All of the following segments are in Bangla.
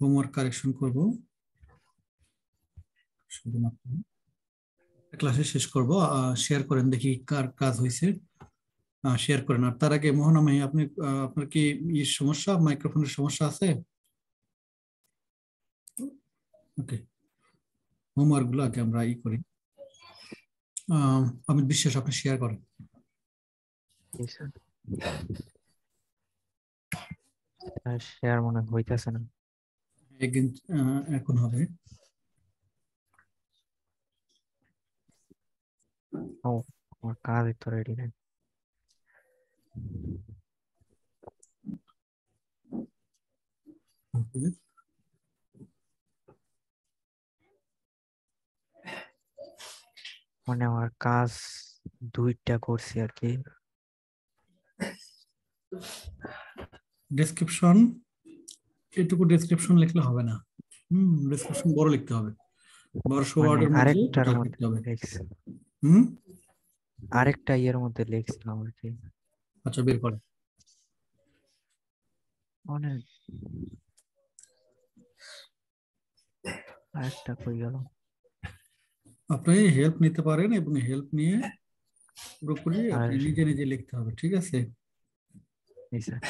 হোমওয়ার্ক কারেকশন করব। শুধুমাত্র ক্লাসে শেষ করব শেয়ার করেন দেখি কার কাজ হয়েছে। শেয়ার করেন। আর তার আগে মোহনামাই আপনি আপনার কি ই সমস্যা? মাইক্রোফোনের সমস্যা আছে? ওকে হোমওয়ার্কগুলো আগে আমরা ই করি। আমি বিশ্বাস, আপনি শেয়ার করেন। শেয়ার মনে হইতেছে না। এখন হবে। ও আমার কাজ তো রেডি নেই। মানে আমার কাজ দুইটা করছি আর কি। ডেসক্রিপশন এটুকু ডেসক্রিপশন লিখলে হবে না। হুম ডেসক্রিপশন বড় লিখতে হবে। বারোশো ওয়ার্ডের মানে আরেকটার মধ্যে হুম? আরেকটা ইয়ের মধ্যে লিখছিলাম আর কি আচ্ছা বের করে অনেক। আরেকটা কই গেল? আপনি হেল্প নিতে পারেন এবং হেল্প নিয়ে পুরোপুরি নিজে নিজে লিখতে হবে ঠিক আছে? স্যার।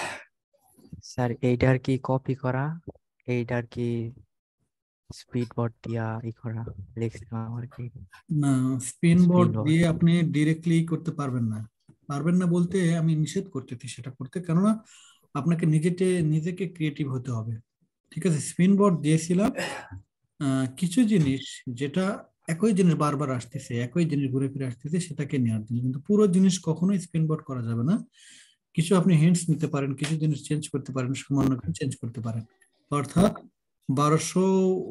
এইটার কি কপি করা? এইটার কি স্পিড বোর্ড দিয়া ই করা? লিখছিলাম আর কি। না স্পিন বোর্ড দিয়ে আপনি ডিরেক্টলি করতে পারবেন না। পারবেন না বলতে আমি নিষেধ করতেছি সেটা করতে কেননা আপনাকে নিজেকে নিজেকে ক্রিয়েটিভ হতে হবে। ঠিক আছে স্পিন বোর্ড দিয়েছিলাম কিছু জিনিস যেটা একই জিনিস বারবার আসতেছে একই জিনিস ঘুরে ফিরে আসতেছে সেটাকে নেওয়ার জন্য। কিন্তু পুরো জিনিস কখনোই স্পিন বোর্ড করা যাবে না। কিছু আপনি হিন্টস নিতে পারেন, কিছু জিনিস চেঞ্জ করতে পারেন সামান্য কিছু চেঞ্জ করতে পারেন। অর্থাৎ বারোশো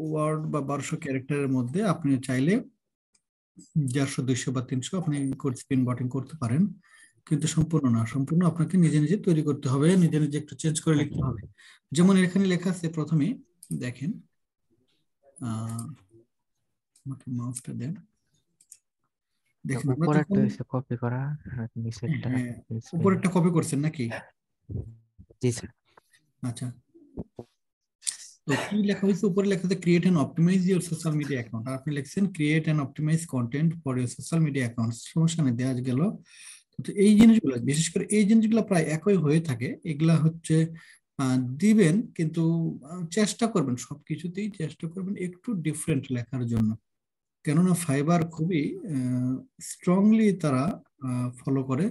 ওয়ার্ড বা বারোশো ক্যারেক্টারের মধ্যে আপনি চাইলে দেড়শো, দুইশো বা তিনশো আপনি স্পিন বটিং করতে পারেন। কিন্তু সম্পূর্ণ না, সম্পূর্ণ আপনাকে নিজে নিজে তৈরি করতে হবে, নিজে নিজে একটু চেঞ্জ করে লিখতে হবে। যেমন এখানে লেখা আছে প্রথমে, দেখেন আমাকে মাউসটা দেন। দেখুন উপরেরটা হইছে কপি করা আর নিচেরটা উপরেরটা কপি করছেন নাকি জি স্যার আচ্ছা তো কি লেখা হয়েছে উপরে লেখা আছে create and optimise your social media account আপনি লিখছেন create and optimise content for your social media account সমস্যা নেই দেওয়া গেল তো এই জিনিসগুলো বিশেষ করে এই জিনিসগুলো প্রায় একই হয়ে থাকে। এগুলা হচ্ছে দিবেন কিন্তু চেষ্টা করবেন সবকিছুতেই চেষ্টা করবেন একটু ডিফারেন্ট লেখার জন্য। কেননা ফাইবার খুবই স্ট্রংলি তারা ফলো করে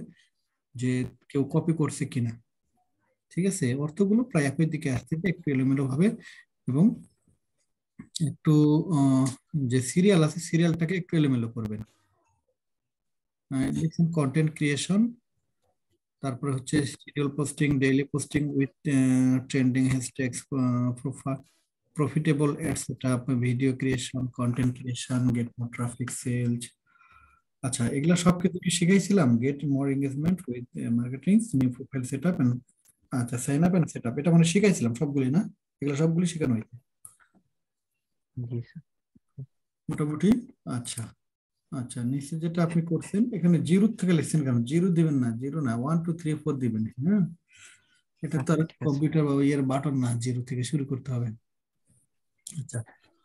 যে কেউ কপি করছে কিনা। ঠিক আছে? অর্থগুলো প্রায় একই দিকে আসতেছে একটু এলোমেলো ভাবে এবং একটু যে সিরিয়াল আছে সিরিয়ালটাকে একটু এলোমেলো করবেন। কন্টেন্ট ক্রিয়েশন তারপরে হচ্ছে serial posting daily posting with trending hashtags profitable ad setup video creation content creation get more traffic sales আচ্ছা এগুলা সব কিছু কি শিখাইছিলাম? Get more engagement with marketing new profile setup and আচ্ছা সাইন আপ এন্ড সেটআপ এটা মানে শিখাইছিলাম সবগুলি না? এগুলো সবগুলি শেখানো হয়েছে? মোটামুটি? আচ্ছা আচ্ছা নিচে যেটা আপনি করছেন এখানে জিরো থেকে লিখছেন কেন? জিরো দিবেন না জিরো না ওয়ান টু থ্রি ফোর দিবেন হ্যাঁ? এটা তো আর কম্পিউটার বা ইয়ের বাটন না জিরো থেকে শুরু করতে হবে। আচ্ছা।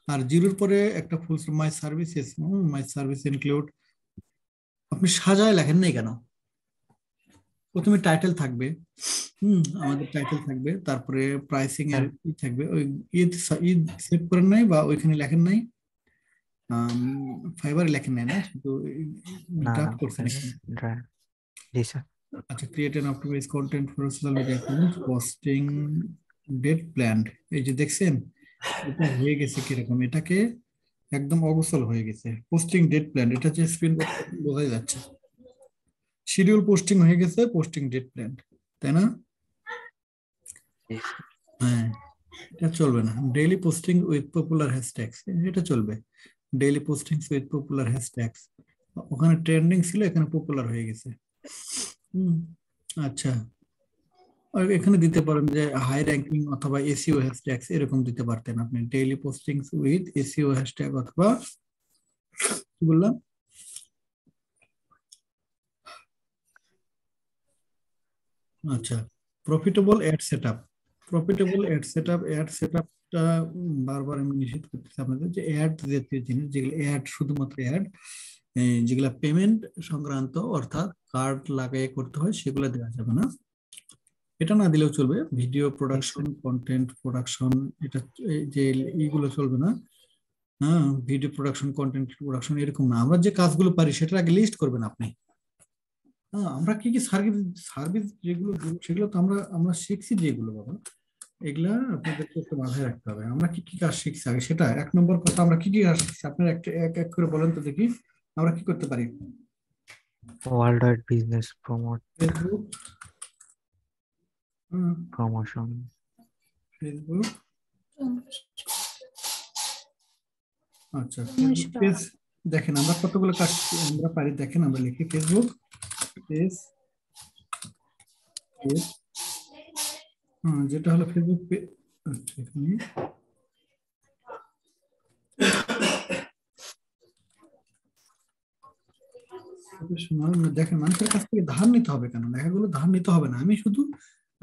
আর জিরোর পরে একটা full my services my service include আপনি সাজায় লেখেন নাই কেন? প্রথমে টাইটেল থাকবে হুম আমাদের টাইটেল থাকবে তারপরে প্রাইসিং এর ই থাকবে ওই ঈদ সেভ করেন নাই বা ওইখানে লেখেন নাই? ফাইবার লেখেন নাই না? শুধু ড্রাফট করছেন আচ্ছা create and optimise content for social media account posting date planned এই যে দেখছেন? এটা হয়ে গেছে কীরকম? এটাকে একদম অগোছল হয়ে গেছে। পোস্টিং ডেট প্ল্যান এটা যে স্ক্রিন বোঝাই যাচ্ছে শিডিউল পোস্টিং হয়ে গেছে পোস্টিং ডেট প্ল্যান তাই না? হ্যাঁ এটা চলবে না। Daily posting with popular hashtags এটা চলবে। Daily posting with popular hashtags ওখানে ট্রেন্ডিং ছিল, এখানে পপুলার হয়ে গেছে। আচ্ছা। এখানে দিতে পারেন যে হাই র্যাঙ্কিং অথবা এসিও হ্যাশট্যাগস এরকম দিতে পারতেন আপনি। Daily posting with SEO hashtag অথবা কি বললাম? আচ্ছা profitable ad setup profitable ad setup ad সেটআপটা বারবার আমি নিষেধ করতেছি আপনাদের যে অ্যাড জাতীয় জিনিস, যেগুলো অ্যাড শুধুমাত্র অ্যাড যেগুলা পেমেন্ট সংক্রান্ত অর্থাৎ কার্ড লাগাই করতে হয়, সেগুলো দেওয়া যাবে না। এটা না দিলেও চলবে। ভিডিও প্রোডাকশন কন্টেন্ট প্রোডাকশন এটা যে এইগুলো চলবে না হ্যাঁ ভিডিও প্রোডাকশন কন্টেন্ট প্রোডাকশন এরকম না। আমরা যে কাজগুলো পারি সেটা আগে লিস্ট করবেন আপনি। হ্যাঁ আমরা কি কি সার্ভিস সার্ভিস যেগুলো সেগুলো তো আমরা আমরা শিখছি যেগুলো বাবা। এগুলা আপনাদেরকে একটু মাথায় রাখতে হবে। আমরা কি কি কাজ শিখছি আগে সেটা এক নম্বর কথা আমরা কি কি কাজ শিখছি? আপনারা একটা এক এক করে বলেন তো দেখি আমরা কি করতে পারি? World wide business promote Facebook promotion Facebook আচ্ছা পেজ দেখেন আমরা কতগুলো কাজ আমরা পারি দেখেন আমরা লিখি ফেসবুক পেজ পেজ হ্যাঁ যেটা হলো ফেসবুক পেজ আচ্ছা দেখেন মানুষের কাছ থেকে ধার নিতে হবে কেন? লেখাগুলো ধার নিতে হবে না। আমি শুধু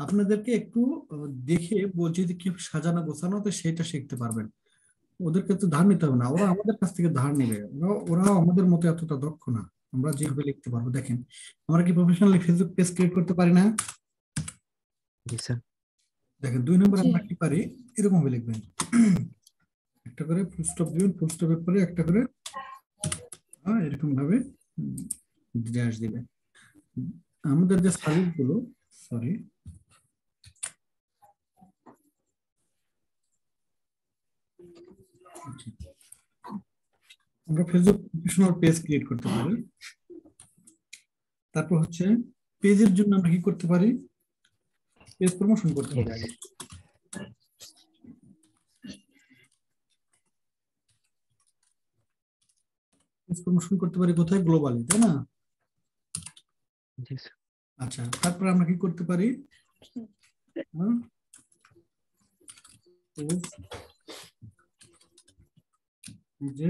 আপনাদেরকে একটু দেখে বলছি যে কি সাজানো গোছানো তো সেটা শিখতে পারবেন। ওদেরকে তো ধার নিতে হবে না ওরা আমাদের কাছ থেকে ধার নেবে। ওরা ওরাও আমাদের মতো এতটা দক্ষ না। আমরা যেভাবে লিখতে পারব দেখেন আমরা কি প্রফেশনালি ফেসবুক পেজ ক্রিয়েট করতে পারি না? দেখেন দুই নম্বর আমরা কি পারি? এরকম ভাবে লিখবেন। একটা করে ফুল স্টপ দিবেন ফুল স্টপের পরে একটা করে এরকম ভাবে ড্যাশ দিবেন। আমাদের যে সার্ভিসগুলো সরি আমরা ফেসবুক প্রফেশনাল পেজ ক্রিয়েট করতে পারি। তারপর হচ্ছে পেজের জন্য আমরা কি করতে পারি? পেজ প্রমোশন করতে পারি। আগে প্রমোশন করতে পারি কোথায়? গ্লোবালি তাই না? আচ্ছা তারপর আমরা কি করতে পারি? যে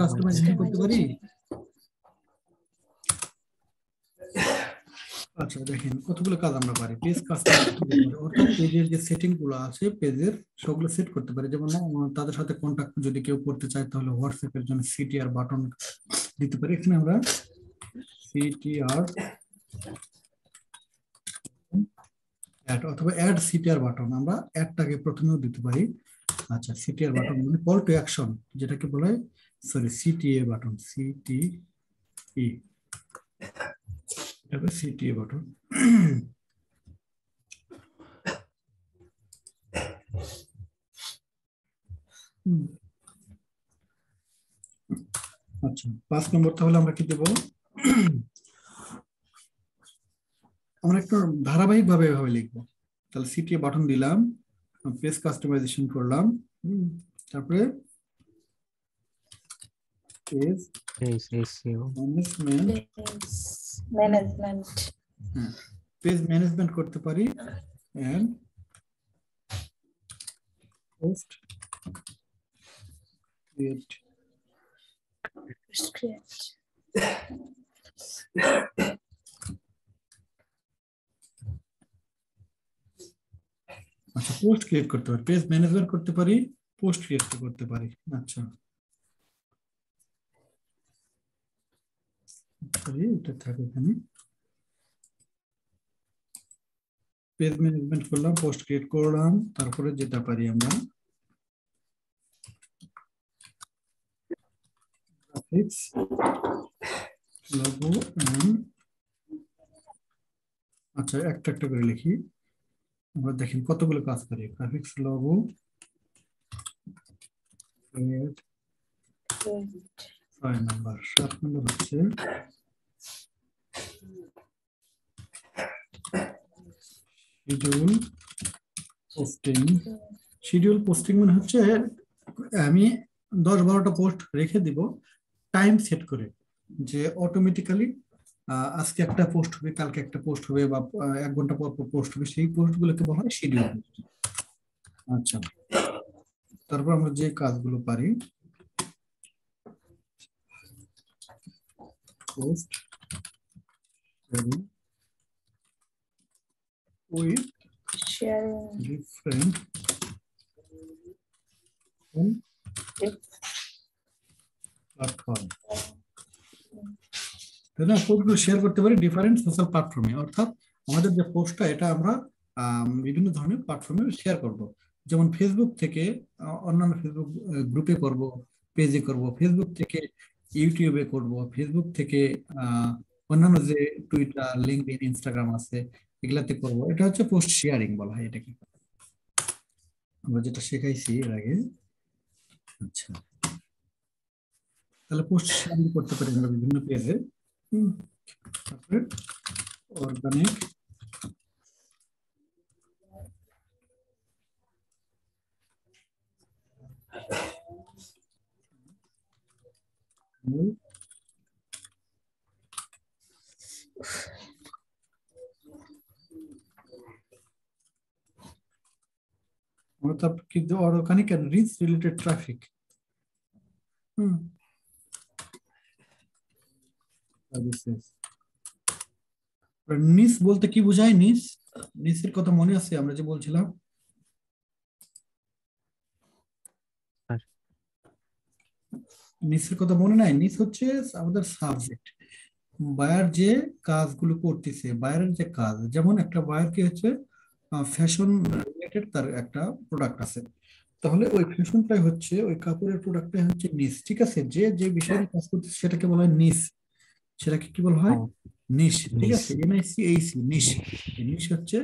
কাস্টমাইজেশন করতে পারি। আচ্ছা দেখেন কতগুলো কাজ আমরা পারি। পেজ কাস্টমাইজ অর্থাৎ পেজের যে সেটিংগুলো আছে পেজের সবগুলো সেট করতে পারি। যেমন তাদের সাথে কন্ট্যাক্ট যদি কেউ করতে চায় তাহলে হোয়াটসঅ্যাপ এর জন্য সিটিআর বাটন দিতে পারি। এখানে আমরা সিটিআর অ্যাড অথবা অ্যাড সিটিআর বাটন আমরা অ্যাডটাকে প্রথমেও দিতে পারি। আচ্ছা সিটিআর বাটন মানে কল টু অ্যাকশন যেটাকে বলা sorry CTA button CT E এটা সিটিএ বাটন আচ্ছা পাঁচ নম্বর তাহলে আমরা কি দেব? আমরা একটু ধারাবাহিক ভাবে এভাবে লিখব। তাহলে সিটিএ বাটন দিলাম। পেজ কাস্টমাইজেশন করলাম তারপরে page page SEO management management page management করতে পারি এন্ড পোস্ট ক্রিয়েট ক্রিয়েট আচ্ছা পোস্ট ক্রিয়েট করতে পারি পেজ ম্যানেজমেন্ট করতে পারি পোস্ট ক্রিয়েট করতে পারি আচ্ছা। এটা থাকে এখানে। পেজ ম্যানেজমেন্ট করলাম পোস্ট ক্রিয়েট করলাম, তারপরে যেটা পারি আমরা। আচ্ছা একটা একটা করে লিখি। আমরা দেখেন কতগুলো কাজ করি। গ্রাফিক্স লোগো ছয় নাম্বার সাত নাম্বার হচ্ছে শিডিউল পোস্টিং শিডিউল পোস্টিং মানে হচ্ছে আমি দশ বারোটা পোস্ট রেখে দিব টাইম সেট করে, যে অটোমেটিক্যালি আজকে একটা পোস্ট হবে কালকে একটা পোস্ট হবে বা এক ঘণ্টা পর পর পোস্ট হবে সেই পোস্ট গুলোকে বলা হয় শিডিউল আচ্ছা। তারপর আমরা যে কাজগুলো পারি পোস্ট উইথ different প্ল্যাটফর্ম তাই পোস্টগুলো শেয়ার করতে পারি ডিফারেন্ট সোশ্যাল প্ল্যাটফর্মে অর্থাৎ আমাদের যে পোস্টটা এটা আমরা আম, বিভিন্ন ধরনের প্ল্যাটফর্মে শেয়ার করব। যেমন ফেসবুক থেকে অন্যান্য ফেসবুক গ্রুপে করব পেজে করব। ফেসবুক থেকে ইউটিউবে করব। ফেসবুক থেকে অন্যান্য যে টুইটার লিঙ্কডইন ইনস্টাগ্রাম আছে এগুলাতে করব। এটা হচ্ছে পোস্ট শেয়ারিং বলা হয় এটাকে। আমরা যেটা শেখাইছি এর আগে। আচ্ছা। তাহলে পোস্ট শেয়ারিং করতে পারি আমরা বিভিন্ন পেজে তারপরে অর্গানিক অর্থাৎ কিন্তু organic and reach related traffic hmm services niche বলতে কি বোঝায়? নিস? নিসের কথা মনে আছে আমরা যে বলছিলাম। নিসের কথা মনে নাই? নিস হচ্ছে আমাদের সাবজেক্ট বায়ার যে কাজগুলো করতেছে বায়ারের যে কাজ যেমন একটা বায়ার কি হচ্ছে ফ্যাশন রিলেটেড তার একটা প্রোডাক্ট আছে। তাহলে ওই ফ্যাশনটাই হচ্ছে ওই কাপড়ের প্রোডাক্টটাই হচ্ছে নিস ঠিক আছে? যে যে বিষয়ে কাজ করতেছে সেটাকে বলা হয় নিস। সেটাকে কি বলা হয়? নিশ ঠিক আছে এনআইসি এইসি নিশ। নিশ হচ্ছে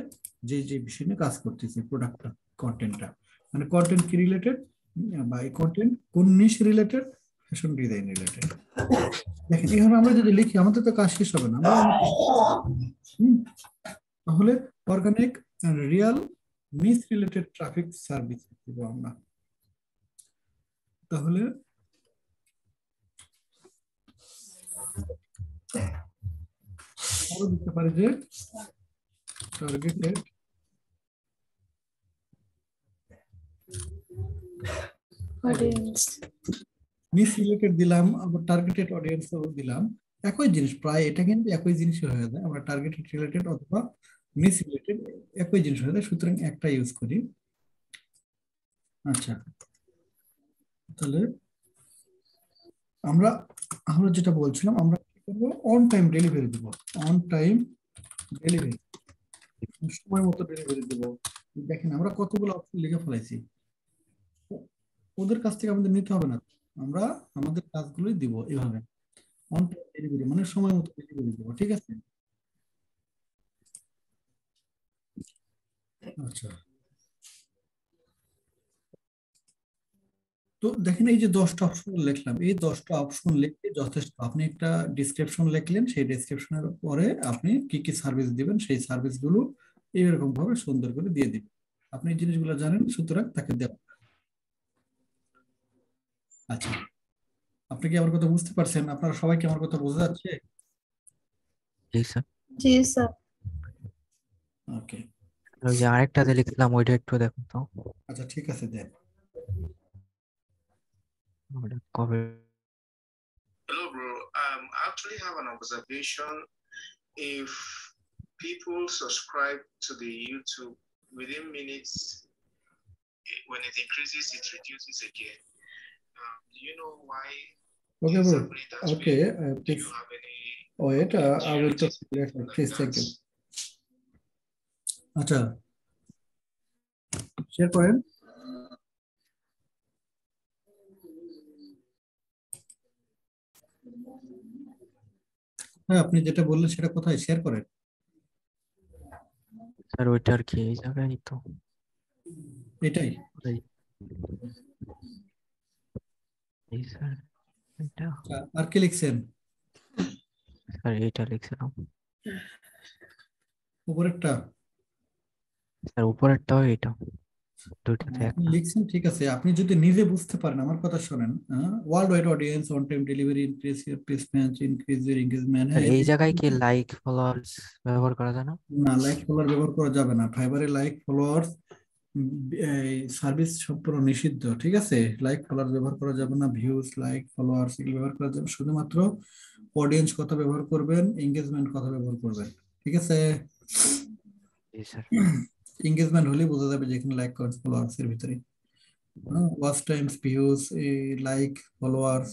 যে যে বিষয় নিয়ে কাজ করতেছে প্রোডাক্টটা কন্টেন্টটা মানে কন্টেন্ট কি রিলেটেড বা এই কন্টেন্ট কোন niche related fashion design related দেখেন এখানে আমরা যদি লিখি আমাদের তো কাজ শেষ হবে না। তাহলে organic real niche related traffic service দিব আমরা। তাহলে আরও দিতে পারি যে টার্গেটেড. মিস দিলাম আবার টার্গেটেড অডিয়েন্স দিলাম। একই জিনিস প্রায় এটা কিন্তু একই জিনিসই হয়ে যায়। আমরা টার্গেটেড রিলেটেড অথবা মিস রিলেটেড একই জিনিস হয়ে যায় সুতরাং একটা ইউজ করি। আচ্ছা তাহলে আমরা আমরা যেটা বলছিলাম আমরা করব অন টাইম ডেলিভারি দেবো। অন টাইম ডেলিভারি সময় মতো ডেলিভারি দেবো। দেখেন, আমরা কতগুলো অপশন লিখে ফেলাইছি। ওদের কাছ থেকে আমাদের নিতে হবে না। আমরা আমাদের কাজগুলোই দিব এভাবে। অন টাইম ডেলিভারি মানে সময় মতো ডেলিভারি দেবো, ঠিক আছে? আচ্ছা। তো দেখেন এই যে দশটা অপশন লিখলাম। এই দশটা অপশন লিখতে যথেষ্ট। আপনি একটা ডিসক্রিপশন লিখলেন সেই ডিসক্রিপশনের পরে আপনি কি কি সার্ভিস দিবেন সেই সার্ভিসগুলো এইরকম ভাবে সুন্দর করে দিয়ে দিবেন। আপনি এই জিনিসগুলো জানেন সুতরাং তাকে দেবেন আচ্ছা আপনি কি আমার কথা বুঝতে পারছেন? আপনারা সবাই কি আমার কথা বোঝা যাচ্ছে? জি স্যার। জি স্যার। ওকে যে আরেকটাতে লিখলাম ওইটা একটু দেখুন তো। আচ্ছা ঠিক আছে কবে Hello, bro. Um, I actually have an observation. If people subscribe to the YouTube within minutes, it- when it increases, it reduces again. Um, do you know why okay it's bro happening that okay way? Do please you have any? Wait I will Just talk later please like thank you that? আচ্ছা শেয়ার করেন হ্যাঁ আপনি যেটা বললেন সেটা কোথায়? শেয়ার করেন। স্যার ওইটা আর কি এই জায়গায় তো। এটাই। এই স্যার এটা আচ্ছা, আর কি লিখছেন? স্যার এটা লিখছিলাম। উপরেরটা? স্যার উপরেরটাও আপনি একটা লিখছেন ঠিক আছে। আপনি যদি নিজে বুঝতে পারেন আমার কথা শোনেন world wide audience on time delivery increase your placement increase your engagement sir এই জায়গায় কি লাইক ফলোয়ার্স ব্যবহার করা যায় না? না লাইক ফলোয়ার ব্যবহার করা যাবে না। ফাইবারে লাইক ফলোয়ার্স সার্ভিস সম্পূর্ণ নিষিদ্ধ ঠিক আছে? লাইক ফলোয়ার ব্যবহার করা যাবে না ভিউজ লাইক ফলোয়ার্স এগুলো ব্যবহার করা যাবে শুধুমাত্র অডিয়েন্স কথা ব্যবহার করবেন এঙ্গেজমেন্ট কথা ব্যবহার করবেন ঠিক আছে? এঙ্গেজমেন্ট হলে বোঝা যাবে যে এখানে লাইক কমেন্টস ফলোয়ার্স এর ভিতরে। Watch times views like followers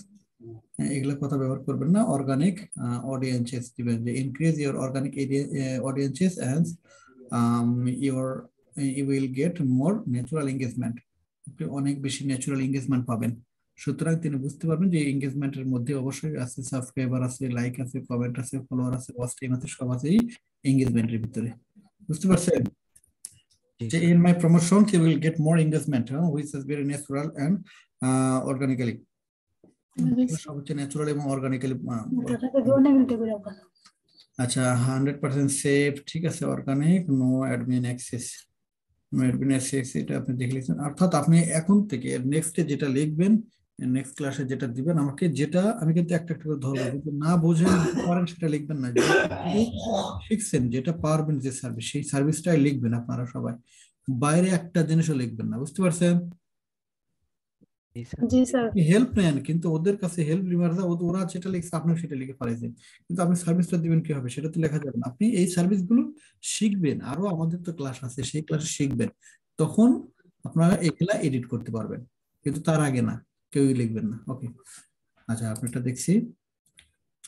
এগুলো কথা ব্যবহার করবেন না। অর্গানিক অডিয়েন্সেস দিবেন যে increase your organic audiences and your you will get more natural engagement আপনি অনেক বেশি ন্যাচুরাল এঙ্গেজমেন্ট পাবেন। সুতরাং তিনি বুঝতে পারবেন যে এঙ্গেজমেন্টের মধ্যে অবশ্যই আছে সাবস্ক্রাইবার আছে লাইক আছে কমেন্ট আছে ফলোয়ার আছে ওয়াচ টাইম আছে, সব আছে এঙ্গেজমেন্টের ভিতরে। বুঝতে পারছেন? In my promotions you will get more engagement huh, which is very natural and uh, organically. সব হচ্ছে ন্যাচুরাল এবং অর্গানিক্যালি আচ্ছা হান্ড্রেড পার্সেন্ট সেফ ঠিক আছে organic no admin access no admin access এটা আপনি দেখে লিখছেন অর্থাৎ আপনি এখন থেকে নেক্সটে যেটা লিখবেন নেক্সট ক্লাসে যেটা দিবেন আমাকে যেটা আমি কিন্তু একটা একটা করে ধরবো। কিন্তু না বুঝেন পারেন সেটা লিখবেন না। শিখছেন যেটা পারবেন যে সার্ভিস সেই সার্ভিসটাই লিখবেন আপনারা সবাই। বাইরে একটা জিনিসও লিখবেন না বুঝতে পারছেন? হেল্প নেন কিন্তু ওদের কাছে হেল্প নেওয়ার ওরা যেটা লিখছে আপনি সেটা লিখে পাঠাইছেন কিন্তু আপনি সার্ভিসটা দিবেন কীভাবে সেটা তো লেখা যাবে না। আপনি এই সার্ভিসগুলো শিখবেন। আরও আমাদের তো ক্লাস আছে সেই ক্লাসে শিখবেন। তখন আপনারা এগুলা এডিট করতে পারবেন। কিন্তু তার আগে না। কেউই লিখবেন না। ওকে আচ্ছা আপনারটা দেখছি।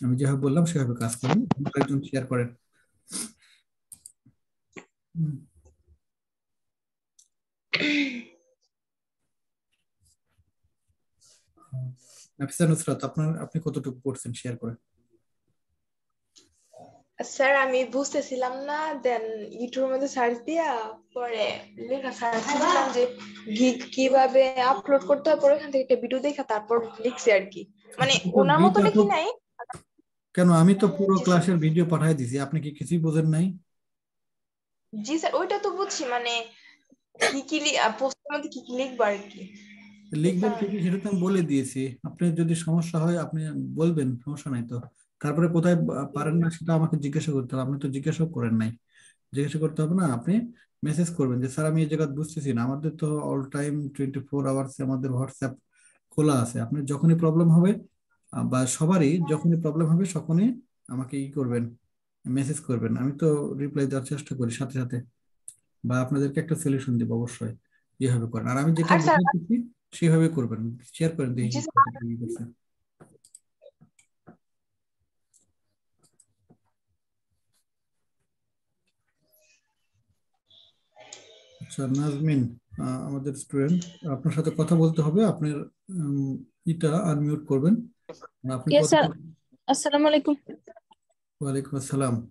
আমি যেভাবে বললাম, সেভাবে কাজ করেন একজন শেয়ার করেন। আপনার, আপনি কতটুকু পড়ছেন? শেয়ার করেন। স্যার আমি বুঝতেছিলাম না দেন ইউটিউবের মধ্যে সার্চ দিয়া পরে লেখা সার্চ দিলাম যে গিগ কীভাবে আপলোড করতে হয় পরে ওখান থেকে একটা ভিডিও দেখা তারপর লিখছি আর কি। মানে ওনার মতো ভিডিও নাই? কেন? আমি তো পুরো ক্লাসের ভিডিও পাঠিয়ে দিছি আপনি কি কিছুই বোঝেন নাই? জি স্যার ওইটা তো বুঝছি মানে কি কি পোস্টের মধ্যে কি কি লিখব আর কি। লিখবেন কি কি সেটা তো আমি বলে দিয়েছি। আপনি যদি সমস্যা হয় আপনি বলবেন সমস্যা নাই তো। তারপরে কোথায় পারেন না সেটা আমাকে জিজ্ঞাসা করতে হবে। আপনি তো জিজ্ঞাসা করেন নাই। জিজ্ঞাসা করতে হবে না আপনি মেসেজ করবেন যে স্যার আমি এই জায়গা বুঝতেছি না। আমাদের তো all time twenty four hours আমাদের হোয়াটসঅ্যাপ খোলা আছে। আপনি যখনই প্রবলেম হবে বা সবারই যখনই প্রবলেম হবে তখনই আমাকে ই করবেন মেসেজ করবেন। আমি তো রিপ্লাই দেওয়ার চেষ্টা করি সাথে সাথে। বা আপনাদেরকে একটা সলিউশন দিব অবশ্যই। যেভাবে করেন। আর আমি যেটা স্যার- সেভাবে করবেন। শেয়ার করেন দেখি জি কতটা ই করছেন। আচ্ছা নাজমিন আমাদের স্টুডেন্ট আপনার সাথে কথা বলতে হবে আপনার ইটা আনমিউট করবেন। আপনি sir. কতটুকু- আসসালামু আলাইকুম। ওয়ালাইকুম আসসালাম।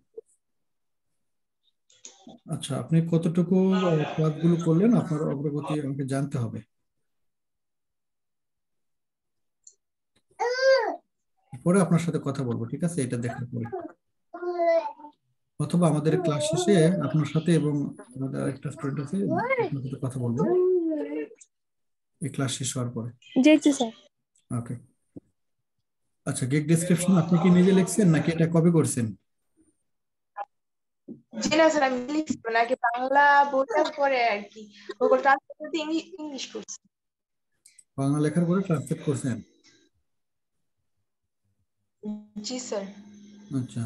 আচ্ছা আপনি কতটুকু কাজগুলো করলেন আপনার অগ্রগতি আমাকে জানতে হবে। পরে আপনার সাথে কথা বলব ঠিক আছে? এটা দেখার পরে। অথবা আমাদের ক্লাস শেষে আপনার সাথে এবং আমাদের আরেকটা স্টুডেন্ট আছে আপনার সাথে কথা বলব। এই ক্লাস শেষ হওয়ার পরে। জি জি স্যার। ওকে আচ্ছা গেট ডেসক্রিপশন আপনি কি নিজে লিখছেন নাকি এটা কপি করছেন? জি না স্যার আমি লিখছি আগে বাংলা বইটার পরে আর কি। গুগল ট্রান্সলেট ইংলিশ করছি। বাংলা লেখার পরে ট্রান্সলেট করছেন? জি স্যার। আচ্ছা।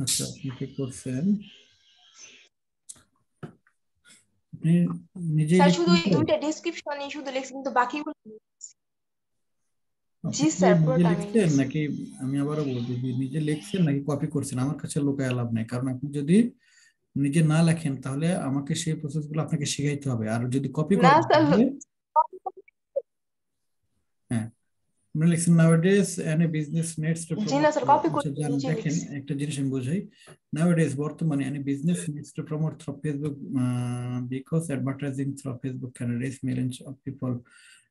আচ্ছা আপনি কি করছেন? আপনি স্যার শুধু এই লিখছেন? দুইটা ডেসক্রিপশনই শুধু লিখছি কিন্তু বাকিগুলো আপনি জি স্যার, নিজে লিখছেন নাকি আমি আবারও বলছি যে নিজে লিখছেন নাকি কপি করছেন? আমার কাছে লোকায় লাভ নেই কারণ আপনি যদি নিজে না লেখেন তাহলে আমাকে সেই প্রসেসগুলো আপনাকে শিখাইতে হবে। আর যদি কপি করেন স্যার। তাহলে হ্যাঁ লিখছেন nowadays any business needs to জি না, promote স্যার, copy আচ্ছা, করতে জান, নিজে দেখেন একটা জিনিস আমি বোঝাই। Nowadays বর্তমানে any business needs to promote through Facebook uh, because advertising through Facebook can reach millions of people.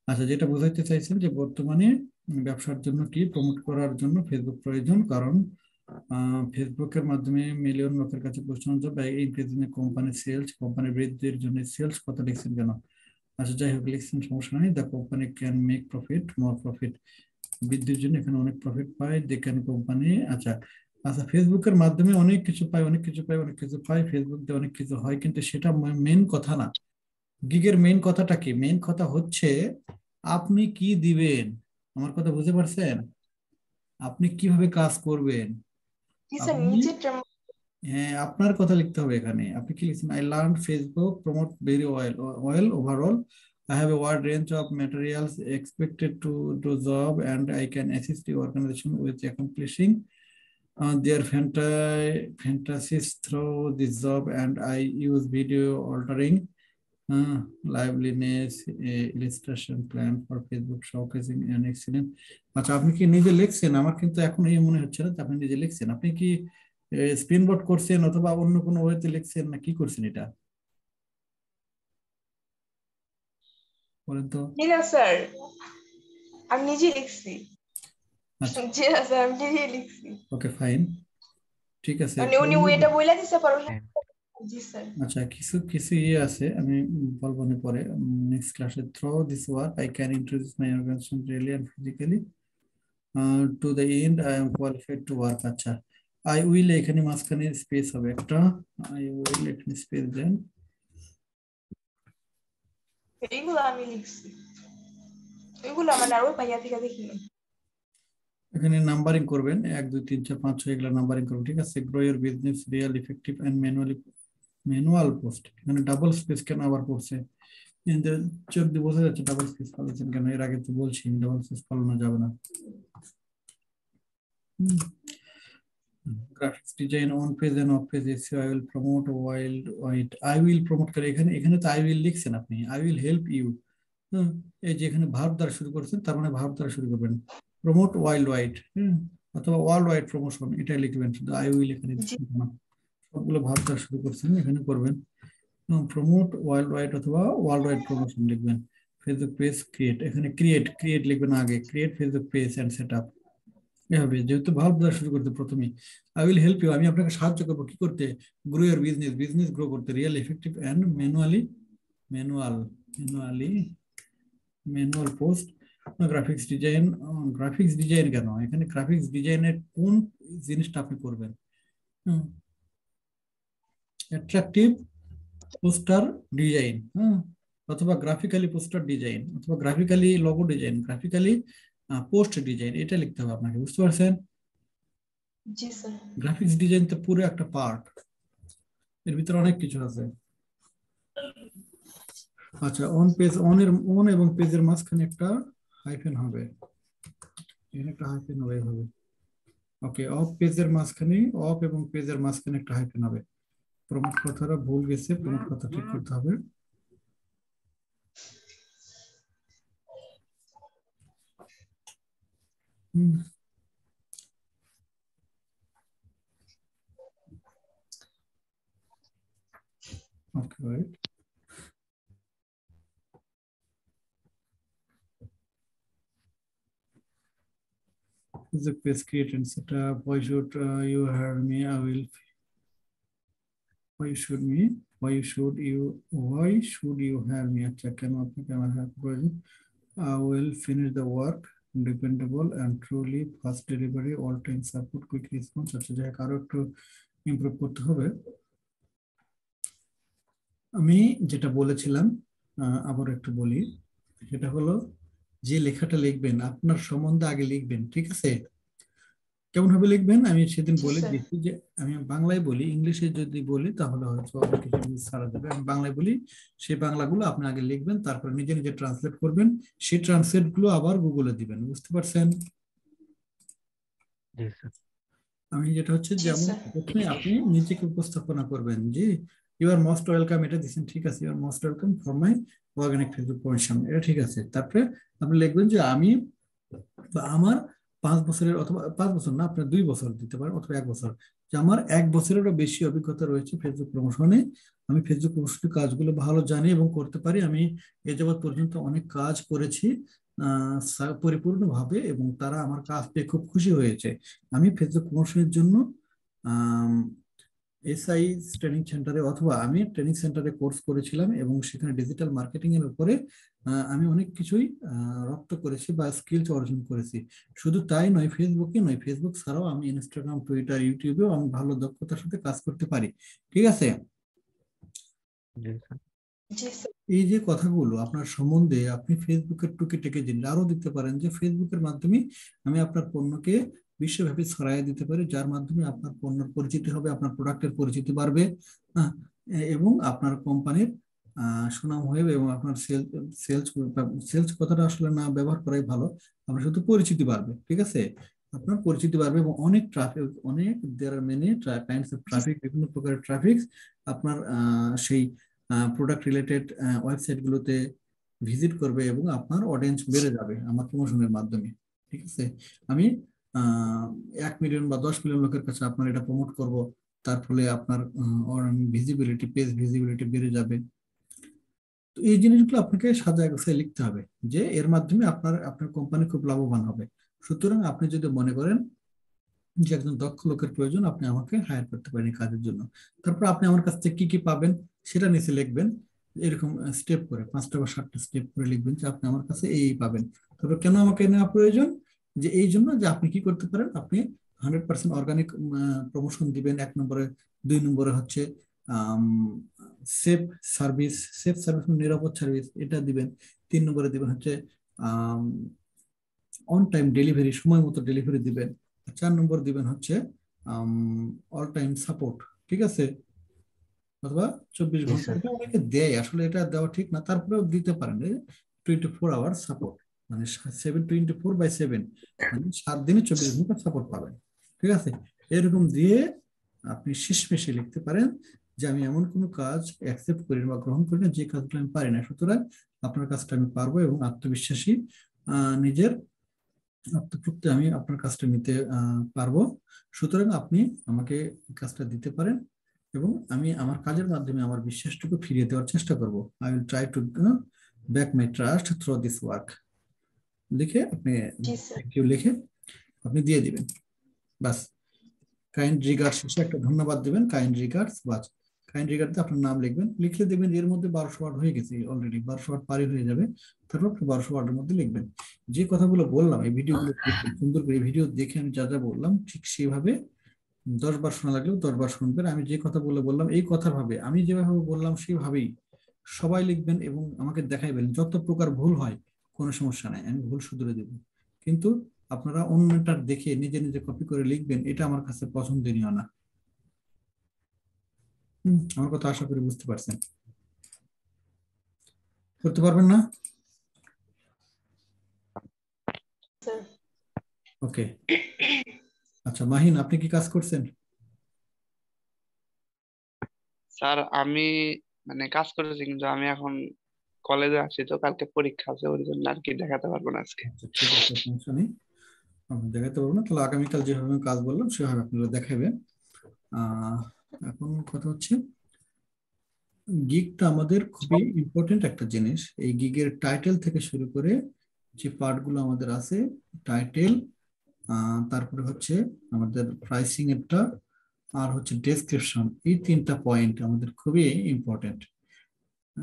আচ্ছা যেটা বোঝাইতে চাইছেন যে বর্তমানে ব্যবসার জন্য কি প্রমোট করার জন্য ফেসবুক প্রয়োজন কারণ আহ, ফেসবুকের মাধ্যমে মিলিয়ন লোকের কাছে পৌঁছানো যাবে ইনক্রিজিং কোম্পানির সেলস কোম্পানির বৃদ্ধির জন্য সেলস কত লিখছেন কেন? আচ্ছা যাই হোক লিখছেন সমস্যা নেই। The company can make profit more profit. বৃদ্ধির জন্য এখানে অনেক প্রফিট পায় দে ক্যান কোম্পানি। আচ্ছা আচ্ছা ফেসবুকের মাধ্যমে অনেক কিছু পায় অনেক কিছু পায় অনেক কিছু পায়। ফেসবুক দিয়ে অনেক কিছু হয় কিন্তু সেটা মেন কথা না। গিগের মেন কথাটা কি? মেন কথা হচ্ছে আপনি কি দিবেন? আমার কথা বুঝতে পারছেন? আপনি কীভাবে কাজ করবেন? হ্যাঁ আপনার কথা লিখতে হবে এখানে। আপনি কি লিখছেন? I learn Facebook promote very well well overall I have a word range of materials expected to do job and I can assist you organisation with accomplishing their fantasy fantasies through this job and I use video altering liveliness illustration plan for Facebook showcasing and accident আচ্ছা আপনি কি নিজে লিখছেন? আমার কিন্তু এখন এই ইয়ে মনে হচ্ছে না যে আপনি নিজে লিখছেন। আপনি কি স্পিন বোর্ড করছেন অথবা অন্য কোনো ওয়েতে লিখছেন না কি করছেন এটা? বলেন তো। না স্যার আমি নিজে লিখছি। আচ্ছা। জি স্যার আমি নিজে লিখছি। Okay fine. ঠিক আছে মানে উনি ওইটা বইলা দিছে পর জি স্যার। আচ্ছা কিছু কিছু ইয়ে আছে আমি বলব না পরে। নেক্সট ক্লাসে through this work I can introduce my organisation really and physically to the end I am qualified to work আচ্ছা। আই উইল এখানে মাঝখানে স্পেস হবে একটা। আই উইল এখানে স্পেস দেন এইগুলো আমি লিখছি। এগুলো আমার আর ওই ভাইয়া থেকে দেখি। নাই। এখানে নাম্বারিং করবেন। এক দুই তিন চার পাঁচ ছয় এগুলো নাম্বারিং করবেন ঠিক আছে? Grow your business real effective and manually manual post এখানে ডাবল স্পেস কেন আবার কিন্তু চোখ দিয়ে বোঝা যাচ্ছে ডাবল স্পেস ফেলেছেন কেন? এর আগে তো বলছি ডাবল স্পেস ফলানো যাবে না। Graphics design on page and off page SEO I will promote wild wide I will promote করে এখানে এখানে তো আই উইল লিখছেন আপনি। আই উইল হেল্প ইউ এই যে এখানে ভার্ব দ্বারা শুরু করছেন তার মানে ভার্ব দ্বারা শুরু করবেন। প্রমোট ওয়াইল্ড ওয়াইড অথবা ওয়ার্ল্ড ওয়াইড প্রমোশন এটা লিখবেন শুধু। আই উইল এখানে। সবগুলো ভাব দ্বারা শুরু করছেন এখানে করবেন। প্রমোট ওয়ার্ল্ড ওয়াইড অথবা ওয়ার্ল্ড ওয়াইড প্রমোশন লিখবেন। ফেসবুক পেজ ক্রিয়েট এখানে ক্রিয়েট ক্রিয়েট লিখবেন আগে। Create Facebook page and set up এভাবে যেহেতু ভাব দ্বারা শুরু করতে প্রথমে আই উইল হেল্প ইউ আমি আপনাকে সাহায্য করব কি করতে? Grow your business business grow করতে। Real effective and manually manual manually manual post graphics design graphics design কেন? এখানে গ্রাফিক্স ডিজাইনের কোন জিনিসটা আপনি করবেন? অ্যাট্রাকটিভ পোস্টার ডিজাইন হ্যাঁ অথবা গ্রাফিক্যালি পোস্টার ডিজাইন অথবা graphically logo design graphically post design এটা লিখতে হবে আপনাকে বুঝতে পারছেন? গ্রাফিক্স ডিজাইন তো পুরো একটা পার্ট এর ভিতরে অনেক কিছু আছে। আচ্ছা অন পেজ অন এর অন এবং পেজের মাঝখানে একটা হাইফেন হবে। এখানে একটা হাইফেন হবে। এভাবে ওকে অফ পেজের মাঝখানে অফ এবং পেজের মাঝখানে একটা হাইফেন হবে। প্রমোট কথাটা ভুল গেছে প্রমোট কথা ঠিক করতে হবে। Mm. Okay. The page create and setup. Why should uh, you hire me? I will. Why should me? Why should you? Why should you hire me? I cannot. I cannot have. I will finish the work. Dependable and truly fast delivery, all time support, quick response. আচ্ছা যাই আরও একটু ইমপ্রুভ করতে হবে। আমি যেটা বলেছিলাম আবার একটু বলি সেটা হলো যে লেখাটা লিখবেন আপনার সম্বন্ধে আগে লিখবেন ঠিক আছে কেমন ভাবে লিখবেন? আমি সেদিন বলে দিচ্ছি যে আমি বাংলায় বলি ইংলিশে যদি বলি তাহলে হয়তো অনেক কিছু ছাড়া যাবে। আমি বাংলায় বলি সেই বাংলাগুলো আপনি আগে লিখবেন তারপরে নিজে নিজে ট্রান্সলেট করবেন। সেই ট্রান্সলেটগুলো আবার গুগলে দিবেন বুঝতে পারছেন? আমি যেটা হচ্ছে যেমন প্রথমে আপনি নিজেকে উপস্থাপনা করবেন যে ইউ আর মোস্ট ওয়েলকাম এটা দিচ্ছেন ঠিক আছে you are most welcome for my organic Facebook position এটা ঠিক আছে। তারপরে আপনি লিখবেন যে আমি বা আমার পাঁচ বছরের অথবা, পাঁচ বছর না, আপনার দুই বছর দিতে পারেন অথবা এক বছর। যে আমার এক বছরেরও বেশি অভিজ্ঞতা রয়েছে ফেসবুক প্রমোশনে আমি ফেসবুক প্রমোশনের কাজগুলো ভালো জানি এবং করতে পারি। আমি এ যাবৎ পর্যন্ত অনেক কাজ করেছি পরিপূর্ণভাবে এবং তারা আমার কাজ পেয়ে খুব খুশি হয়েছে। আমি ফেসবুক প্রমোশনের জন্য এসআই ট্রেনিং সেন্টারে অথবা আমি ট্রেনিং সেন্টারে কোর্স করেছিলাম এবং সেখানে ডিজিটাল মার্কেটিং এর উপরে আমি অনেক কিছুই আহ, রপ্ত করেছি বা স্কিলস অর্জন করেছি। শুধু তাই নয় ফেসবুকে নয় ফেসবুক ছাড়াও আমি ইনস্টাগ্রাম টুইটার ইউটিউবেও আমি ভালো দক্ষতার সাথে কাজ করতে পারি। ঠিক আছে? এই যে কথাগুলো আপনার সম্বন্ধে আপনি ফেসবুকের টুকে টেকে জিনিস আরও দেখতে পারেন যে ফেসবুকের মাধ্যমে আমি আপনার পণ্যকে বিশ্বব্যাপী ছড়াইয়ে দিতে পারি, যার মাধ্যমে আপনার পণ্যের পরিচিতি হবে, আপনার প্রোডাক্টের পরিচিতি বাড়বে এবং আপনার কোম্পানির সুনাম হবে এবং আপনার সেল সেলস সেলস কথাটা আসলে না ব্যবহার করাই ভালো। আপনার শুধু পরিচিতি বাড়বে, ঠিক আছে? আপনার পরিচিতি বাড়বে এবং অনেক ট্রাফিক অনেক there are many kinds of traffic বিভিন্ন প্রকারের ট্রাফিক আপনার সেই প্রোডাক্ট রিলেটেড ওয়েবসাইট গুলোতে ভিজিট করবে এবং আপনার অডিয়েন্স বেড়ে যাবে আমার প্রমোশনের মাধ্যমে, ঠিক আছে? আমি এক মিলিয়ন বা দশ মিলিয়ন লোকের কাছে আপনার এটা প্রমোট করব, তার ফলে আপনার ভিজিবিলিটি পেজ ভিজিবিলিটি বেড়ে যাবে। তো এই জিনিসগুলো আপনাকে সাজায় গোছায় লিখতে হবে যে এর মাধ্যমে আপনার আপনার কোম্পানি খুব লাভবান হবে। সুতরাং আপনি যদি মনে করেন যে একজন দক্ষ লোকের প্রয়োজন, আপনি আমাকে হায়ার করতে পারেন কাজের জন্য। তারপর আপনি আমার কাছ থেকে কি কি পাবেন সেটা নিচে লিখবেন। এরকম স্টেপ করে, পাঁচটা বা সাতটা স্টেপ করে লিখবেন যে আপনি আমার কাছে এই পাবেন। তারপর কেন আমাকে নেওয়া প্রয়োজন? যে এই জন্য যে আপনি কি করতে পারেন আপনি হান্ড্রেড পার্সেন্ট অর্গানিক প্রমোশন দিবেন। এক নম্বরে দুই নম্বরে হচ্ছে সেফ সার্ভিস সেফ সার্ভিস নিরাপদ সার্ভিস এটা দিবেন। তিন নম্বরে দিবেন হচ্ছে অন টাইম ডেলিভারি সময় মতো ডেলিভারি দিবেন। চার নম্বর দিবেন হচ্ছে অল টাইম সাপোর্ট ঠিক আছে? অথবা চব্বিশ ঘণ্টা এটা অনেকে দেয় আসলে এটা দেওয়া ঠিক না তারপরেও দিতে পারেন। টোয়েন্টি ফোর আওয়ার সাপোর্ট মানে seven twenty four by seven মানে সাত দিনে চব্বিশ ঘণ্টা সাপোর্ট পাবেন। ঠিক আছে? এরকম দিয়ে আপনি শেষমেশে লিখতে পারেন যে আমি এমন কোনো কাজ অ্যাকসেপ্ট করি বা গ্রহণ করি না, যে কাজগুলো আমি পারি না। সুতরাং আপনার কাজটা আমি পারব এবং আত্মবিশ্বাসী নিজের আত্মতৃপ্তি আমি আপনার কাজটা নিতে পারব। সুতরাং আপনি আমাকে কাজটা দিতে পারেন এবং আমি আমার কাজের মাধ্যমে আমার বিশ্বাসটুকু ফিরিয়ে দেওয়ার চেষ্টা করব। I will try to back my trust through this work লিখে আপনি ইউ লিখে আপনি দিয়ে দিবেন। বাস কাইন্ড রিগার্ডস শেষে একটা ধন্যবাদ দিবেন কাইন্ড রিগার্ডস বাস কাইন্ড রিগার্ড আপনার নাম লিখবেন লিখে দেবেন এর মধ্যে বারোশো ওয়ার্ড হয়ে গেছে অলরেডি বারোশো ওয়ার্ড পারি হয়ে যাবে। তারপর আপনি বারোশো ওয়ার্ডের মধ্যে লিখবেন। যে কথাগুলো বললাম এই ভিডিওগুলো সুন্দর করে ভিডিও দেখে আমি যা যা বললাম ঠিক সেইভাবে দশ বার শোনা লাগলেও দশ বার শুনবেন। আমি যে কথা বলে বললাম এই কথা ভাবে আমি যেভাবে বললাম সেইভাবেই সবাই লিখবেন এবং আমাকে দেখাইবেন। যত প্রকার ভুল হয় কোনো সমস্যা নাই আমি ভুল শুধরে দেব। কিন্তু আপনারা অন্যটার দেখে নিজে নিজে কপি করে লিখবেন এটা আমার কাছে পছন্দনীয় না। আমার কথা আশা করি বুঝতে পারছেন। করতে পারবেন না? ওকে। আচ্ছা মাহিন আপনি কি কাজ করছেন? স্যার আমি মানে কাজ করেছি কিন্তু আমি এখন কলেজে আছি তো কালকে পরীক্ষা আছে, ওই জন্য আর কি দেখাতে পারব না আজকে। আচ্ছা ঠিক আছে, সমস্যা নেই। দেখাতে পারব না, তাহলে আগামীকাল যেভাবে কাজ বললাম, সেভাবে আপনারা দেখাবেন। এখন কথা হচ্ছে, গিগটা আমাদের খুবই ইম্পর্টেন্ট একটা জিনিস। এই গিগের টাইটেল থেকে শুরু করে যে পার্টগুলো আমাদের আছে টাইটেল তারপরে হচ্ছে আমাদের প্রাইসিং এরটা আর হচ্ছে ডেসক্রিপশন এই তিনটা পয়েন্ট আমাদের খুবই ইম্পর্টেন্ট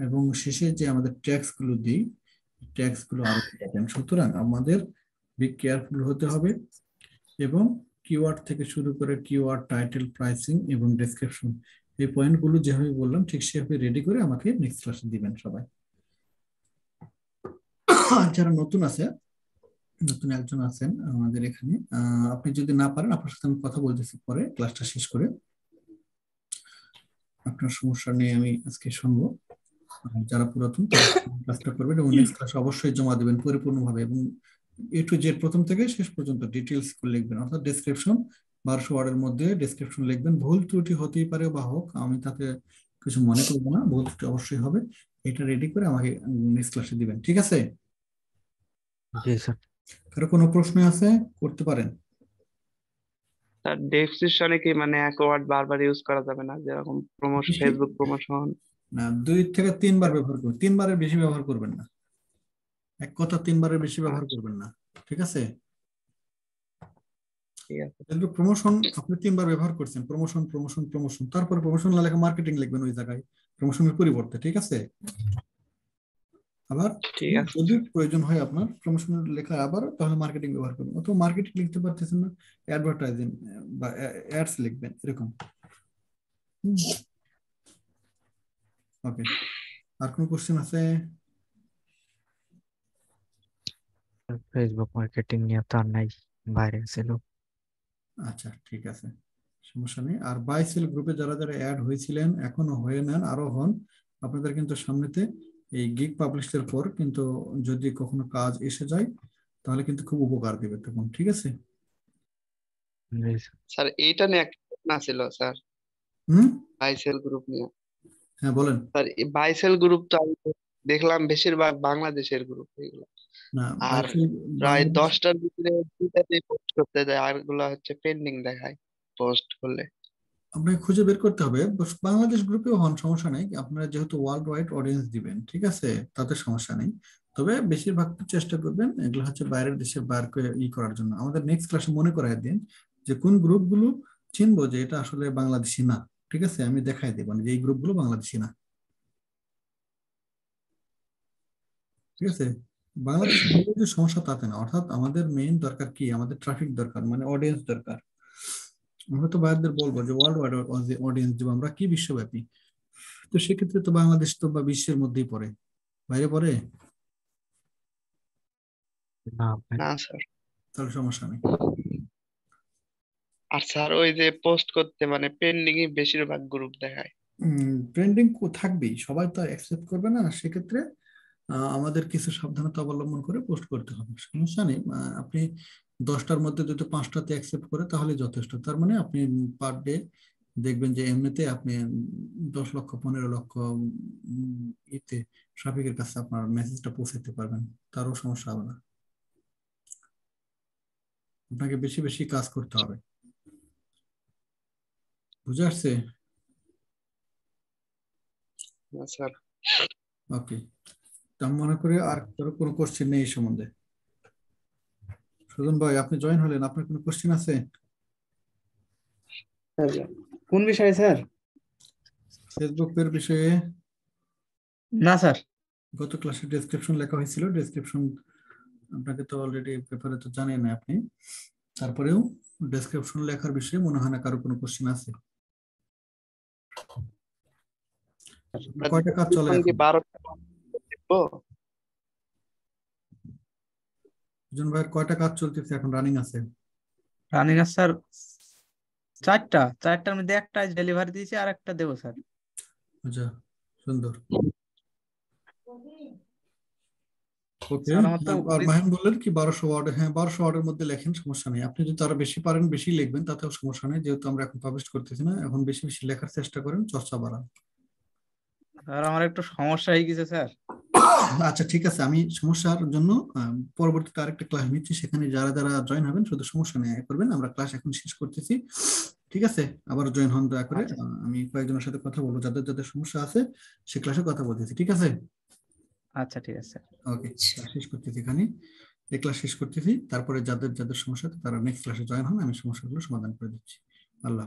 এবং শেষে যে আমাদের ট্যাক্সগুলো দিই ট্যাক্সগুলো আরও সুতরাং আমাদের বি কেয়ারফুল হতে হবে এবং কিওয়ার্ড থেকে শুরু করে কিওয়ার্ড টাইটেল প্রাইসিং এবং ডেসক্রিপশন এই পয়েন্টগুলো যেভাবে বললাম ঠিক সেভাবে রেডি করে আমাকে নেক্সট ক্লাসে দিবেন সবাই। যারা নতুন আছে নতুন একজন আছেন আমাদের এখানে আপনি যদি না পারেন আপনার সাথে আমি কথা বলতেছি পরে ক্লাসটা শেষ করে। আপনার সমস্যা নিয়ে আমি আজকে শুনব। যারা পুরাতন তারা ক্লাসটা করবেন এবং নেক্সট ক্লাসে অবশ্যই জমা দেবেন পরিপূর্ণভাবে এবং এ টু জেড প্রথম থেকে শেষ পর্যন্ত ডিটেলস লিখবেন। অর্থাৎ ডেসক্রিপশন বারোশো ওয়ার্ডের মধ্যে ডেসক্রিপশন লিখবেন। ভুল ত্রুটি হতেই পারে বা হোক আমি তাতে কিছু মনে করব না ভুল ত্রুটি অবশ্যই হবে। এটা রেডি করে আমাকে নেক্সট ক্লাসে দিবেন ঠিক আছে? জি কারও কোনো প্রশ্ন আছে? করতে পারেন। স্যার ডেসক্রিপশনে কি মানে এক ওয়ার্ড বারবার ইউজ করা যাবে না? যেরকম প্রমোশন ফেসবুক প্রমোশন না দুই থেকে তিনবার ব্যবহার করবেন তিনবারের বেশি ব্যবহার করবেন না। এক কথা তিনবারের বেশি ব্যবহার করবেন না। ঠিক আছে? প্রমোশন আপনি তিনবার ব্যবহার করছেন। প্রমোশন প্রমোশন প্রমোশন তারপরে প্রমোশন না লেখা মার্কেটিং লিখবেন ওই জায়গায়। প্রমোশনের পরিবর্তে ঠিক আছে? আবার ঠিক আছে। যদি প্রয়োজন হয় আপনার প্রমোশনের লেখা আবার তাহলে মার্কেটিং ব্যবহার করবেন অথবা মার্কেটিং লিখতে পারতেছেন না অ্যাডভার্টাইজিং বা অ্যাডস লিখবেন এরকম। ওকে আর কোনো কোশ্চেন আছে ফেসবুক মার্কেটিং নিয়ে তো আর নাই বাইরে ছিল। আচ্ছা ঠিক আছে। সমস্যা নেই। আর বাইসেল গ্রুপে যারা যারা অ্যাড হয়েছিলেন এখনও হয়ে নেন আরও হন। আপনাদের কিন্তু সামনেতে এই গিগ পাবলিশের পর কিন্তু যদি কখনো কাজ এসে যায় তাহলে কিন্তু খুব উপকার দেবে তখন ঠিক আছে? স্যার এইটা নিয়ে একটা প্রশ্ন ছিল স্যার। হুম? বাইসেল গ্রুপ নিয়ে। হ্যাঁ বলেন। স্যার বাইসেল গ্রুপ তো আমি দেখলাম বেশিরভাগ বাংলাদেশের গ্রুপ এগুলো। না আর প্রায় দশটার ভিতরে দুইটাতেই পোস্ট করতে দেয় আরগুলো হচ্ছে পেন্ডিং দেখায় পোস্ট করলে। আপনাকে খুঁজে বের করতে হবে বাংলাদেশ গ্রুপেও হন সমস্যা নেই। আপনারা যেহেতু ওয়ার্ল্ড ওয়াইড অডিয়েন্স দিবেন ঠিক আছে? তাতে সমস্যা নেই। তবে বেশিরভাগ চেষ্টা করবেন এগুলো হচ্ছে বাইরের দেশে বার করে ই করার জন্য। আমাদের নেক্সট ক্লাসে মনে করাই দিন যে কোন গ্রুপগুলো চিনবো যে এটা আসলে বাংলাদেশি না। ঠিক আছে আমি দেখাই দেবো যে এই গ্রুপগুলো বাংলাদেশি না। ঠিক আছে? বাংলাদেশ যে সমস্যা তাতে না অর্থাৎ আমাদের মেইন দরকার কি? আমাদের ট্রাফিক দরকার মানে অডিয়েন্স দরকার। আমরা তো বাইরেদের বলব যে ওয়ার্ল্ড ওয়াইড অডিয়েন্স দিব আমরা কি বিশ্বব্যাপী? তো সেক্ষেত্রে তো বাংলাদেশ তো বা বিশ্বের মধ্যেই পড়ে। বাইরে পড়ে? না স্যার তাহলে সমস্যা নেই। আর স্যার ওই যে পোস্ট করতে মানে পেন্ডিং এ বেশিরভাগ গ্রুপ দেখায়। ট্রেন্ডিং থাকবেই, সবাই তো অ্যাকসেপ্ট করবে না, সেক্ষেত্রে আমাদের কিছু সাবধানতা অবলম্বন করে পোস্ট করতে হবে, সমস্যা নেই। আপনি দশটার মধ্যে যদি পাঁচটাতে অ্যাকসেপ্ট করে, তাহলে যথেষ্ট। তার মানে আপনি পার ডে দেখবেন যে এমনিতে আপনি দশ লক্ষ, পনেরো লক্ষ ইতে ট্রাফিকের কাছে আপনার মেসেজটা পৌঁছাতে পারবেন, তারও সমস্যা হবে না। আপনাকে বেশি বেশি কাজ করতে হবে। বুঝে আসছে না স্যার। ওকে। তা মনে করি আর কারও কোনো কোশ্চেন নেই এই সম্বন্ধে। সুজন ভাই আপনি জয়েন হলেন? আপনার কোনো কোশ্চেন আছে? কোন বিষয়ে স্যার? ফেসবুক এর বিষয়ে? না স্যার। গত ক্লাসে ডেসক্রিপশন লেখা হয়েছিল। ডেসক্রিপশন আপনাকে তো অলরেডি পেপারে তো জানেন না আপনি। তারপরেও ডেসক্রিপশন লেখার বিষয়ে মনে হয় না কারও কোনো কোশ্চেন আছে। কয়টা কাজ চলে এখন? বারোটা দেখব। সুজন ভাইয়ের কয়টা কাজ চলতেছে এখন? রানিং আছে। রানিং আর স্যার চারটা। চারটার মধ্যে একটা ডেলিভারি দিয়েছি আর একটা দেবো স্যার। আচ্ছা সুন্দর। ওকে স্যার, আমার তো আর মাহিম বললেন কি বারোশো ওয়ার্ড হ্যাঁ বারোশো ওয়ার্ডের মধ্যে লেখেন সমস্যা নেই। আপনি যদি আরও বেশি পারেন বেশি লিখবেন তাতেও সমস্যা নেই। যেহেতু আমরা এখন পাবলিশ করতেছি না এখন বেশি বেশি লেখার চেষ্টা করেন চর্চা বাড়ান। স্যার আমার একটু সমস্যা হয়ে গেছে স্যার। আচ্ছা ঠিক আছে। আমি সমস্যার জন্য পরবর্তীতে আরেকটা ক্লাস নিচ্ছি। সেখানে যারা যারা জয়েন হবেন শুধু সমস্যা নিয়ে করবেন। আমরা ক্লাস এখন শেষ করতেছি। ঠিক আছে? আবার জয়েন হন দয়া করে। আমি কয়েকজনের সাথে কথা বলব। যাদের যাদের সমস্যা আছে সে ক্লাসে কথা বলতেছি। ঠিক আছে? আচ্ছা ঠিক আছে। ওকে শেষ করতেছি এখানে। এই ক্লাস শেষ করতেছি। তারপরে যাদের যাদের সমস্যা আছে তারা নেক্সট ক্লাসে জয়েন হন। আমি সমস্যাগুলো সমাধান করে দিচ্ছি। আল্লাহ